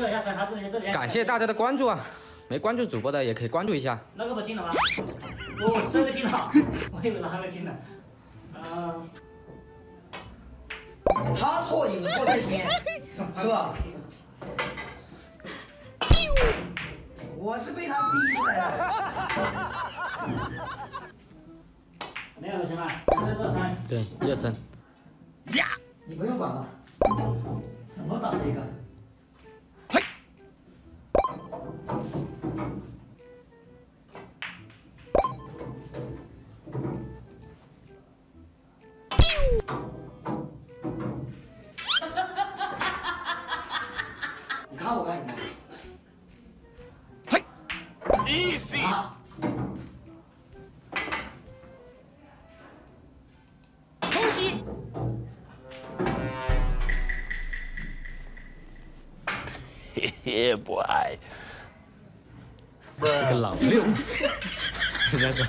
热一下身，他之前之前。感谢大家的关注啊！没关注主播的也可以关注一下。那个不进了吗？哦，这个进了，我以为那个进了。啊。他错有错在先，是吧？我是被他逼出来的。没有了，行吧？在热身。对，热身。呀！你不用管了。你看我干什么？嘿！Easy。耶，boy，这个老六，应该是。